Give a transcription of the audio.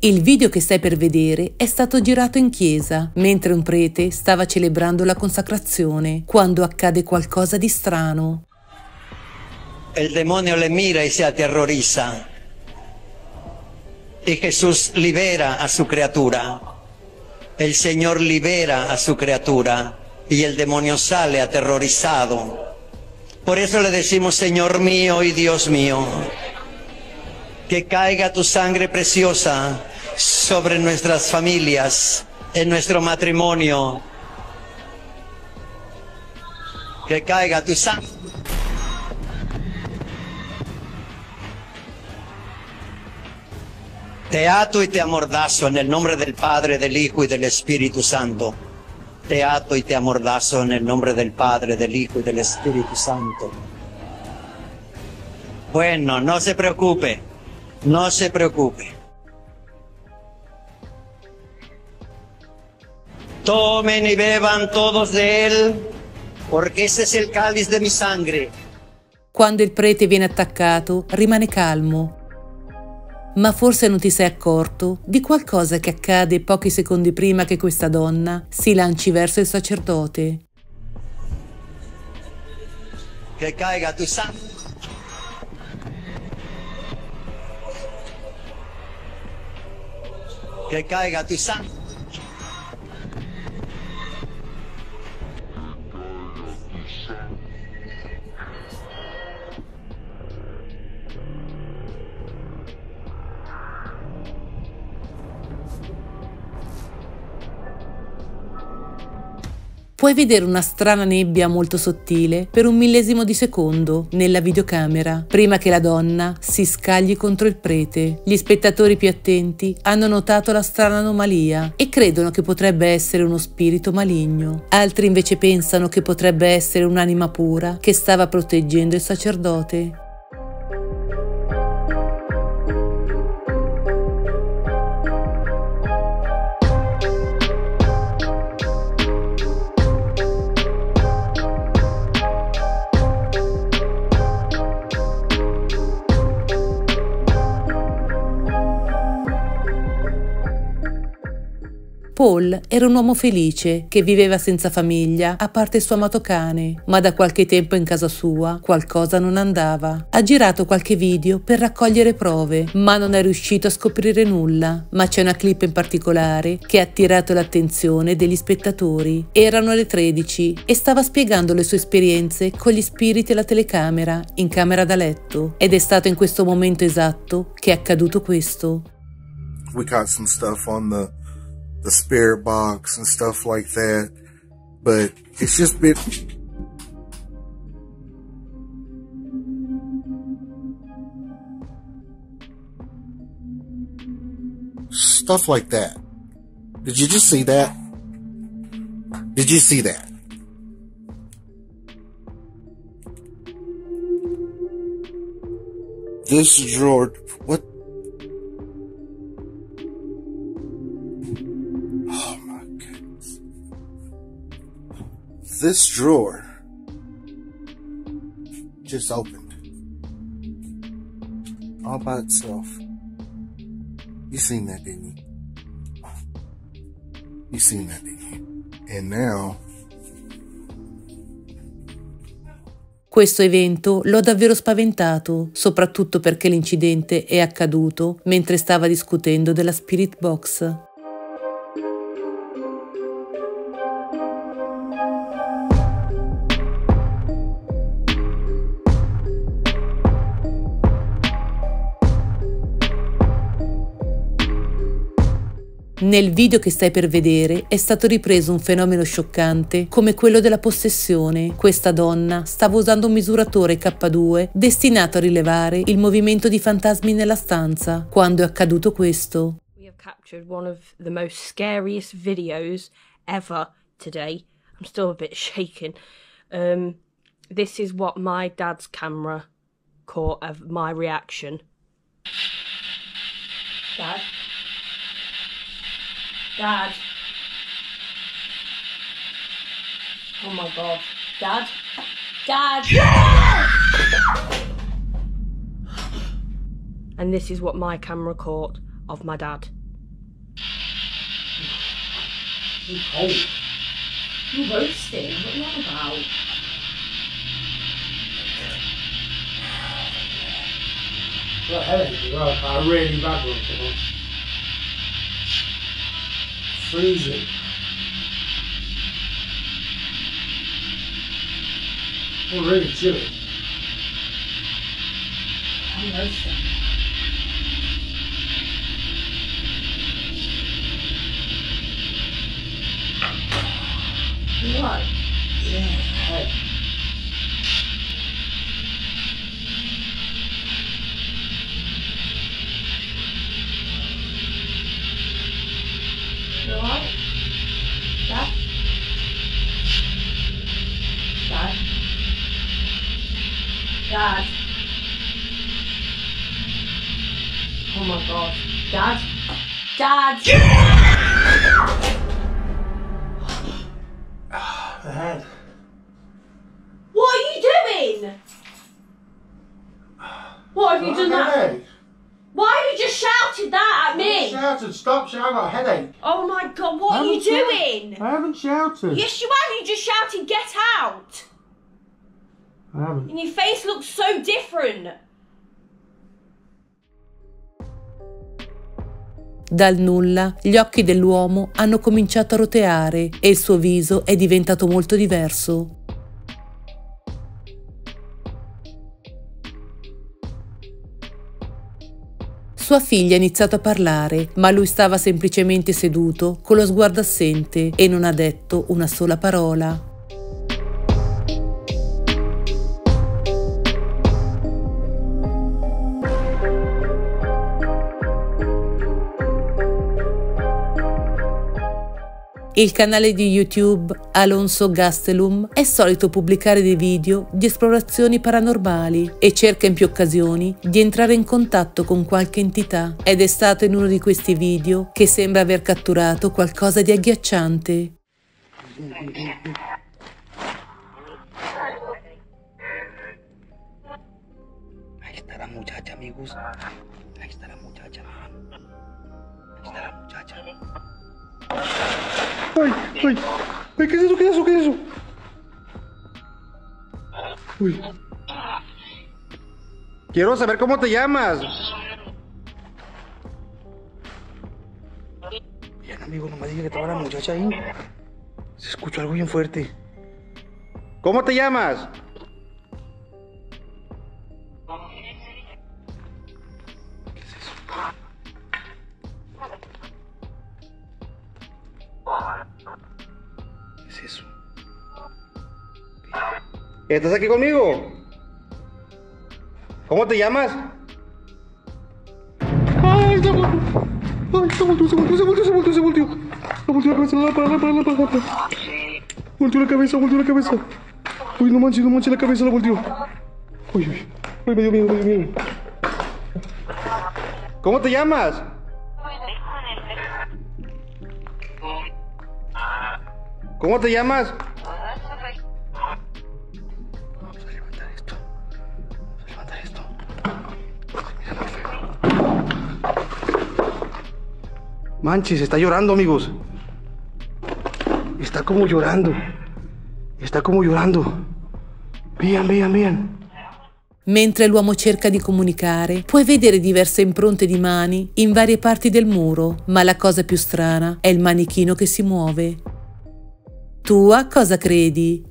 Il video che stai per vedere è stato girato in chiesa, mentre un prete stava celebrando la consacrazione, quando accade qualcosa di strano. El demonio le mira y se aterroriza. Y Jesús libera a su criatura. El Señor libera a su criatura y el demonio sale aterrorizado. Por eso le decimos, Señor mío y Dios mío, que caiga tu sangre preciosa sobre nuestras familias, en nuestro matrimonio. Que caiga tu sangre. Te ato y te amordazo en el nombre del Padre, del Hijo y del Espíritu Santo. Te ato y te amordazo en el nombre del Padre, del Hijo y del Espíritu Santo. Bueno, no se preocupe, no se preocupe. Tomen y beban todos de él, porque ese es el cáliz de mi sangre. Quando il prete viene attaccato, rimane calmo. Ma forse non ti sei accorto di qualcosa che accade pochi secondi prima che questa donna si lanci verso il sacerdote. Que caiga tu sangre. Que caiga tu Puoi vedere una strana nebbia molto sottile per un millesimo di secondo nella videocamera, prima che la donna si scagli contro il prete. Gli spettatori più attenti hanno notato la strana anomalia e credono che potrebbe essere uno spirito maligno. Altri invece pensano che potrebbe essere un'anima pura che stava proteggendo il sacerdote. Paul era un uomo felice che viveva senza famiglia, a parte il suo amato cane, ma da qualche tempo in casa sua qualcosa non andava. Ha girato qualche video per raccogliere prove, ma non è riuscito a scoprire nulla. Ma c'è una clip in particolare che ha attirato l'attenzione degli spettatori. Erano le 13 e stava spiegando le sue esperienze con gli spiriti e la telecamera in camera da letto. Ed è stato in questo momento esatto che è accaduto questo. we got some stuff on the the spirit box and stuff like that. But it's just been stuff like that. Did you just see that? Did you see that? This drawer, what This drawer just opened all by itself. You seen that, didn't you? You seen that, didn't you? And now, Questo evento l'ho davvero spaventato, soprattutto perché l'incidente è accaduto mentre stava discutendo della Spirit Box. Nel video che stai per vedere è stato ripreso un fenomeno scioccante come quello della possessione. Questa donna stava usando un misuratore K2 destinato a rilevare il movimento di fantasmi nella stanza. Quando è accaduto questo, captured one of the most scariest videos ever today. I'm still a bit shaken. Um, this is what my dad's camera caught of my reaction. Dad? Dad. Oh my god. Dad? Dad! And this is what my camera caught of my dad. You're cold. You roasting. What are you on about? Well, Helen, you are a really bad one, freeze it. Already chilly. I'm roasting. What? Yeah. My god. Dad? Dad? The head. What are you doing? What have you done that? Headache. Why have you just shouted that at I me? shouted, stop shouting, I got a headache. Oh my god, what I are you doing? I haven't shouted. Yes, you have. You just shouted, get out. I haven't. And your face looks so different. Dal nulla gli occhi dell'uomo hanno cominciato a roteare e il suo viso è diventato molto diverso. Sua figlia ha iniziato a parlare, ma lui stava semplicemente seduto, con lo sguardo assente e non ha detto una sola parola. Il canale di YouTube Alonso Gastelum è solito pubblicare dei video di esplorazioni paranormali e cerca in più occasioni di entrare in contatto con qualche entità ed è stato in uno di questi video che sembra aver catturato qualcosa di agghiacciante. Ahí está la muchacha. Ahí está la muchacha. ¡Ay! ¡Ay! ¡Ay! ¿Qué es eso? ¿Qué es eso? ¿Qué es eso? Uy. Quiero saber cómo te llamas. Bien, amigo, no me digas que estaba la muchacha ahí. Se escuchó algo bien fuerte. ¿Cómo te llamas? Es eso? ¿Estás aquí conmigo? ¿Cómo te llamas? ¡Ay, se volteó! ¡Ay, se volteó, se volteó, se volteó, se volteó, se volteó! Se volteó la cabeza, la para, la para, la para, la para. Volteó la cabeza, volteó la cabeza. Uy, no manches, no manches, la cabeza la volteó. Uy, uy, uy, me dio miedo, me dio miedo. ¿Cómo te llamas? ¿Cómo te llamas? Vamos a levantar esto. Vamos a levantar esto. Manches, está llorando, amigos. Está como llorando. Está como llorando. Vean, vean, vean. Mentre l'uomo cerca di comunicare, puoi vedere diverse impronte di mani in varie parti del muro, ma la cosa più strana è il manichino che si muove. Tu a cosa credi?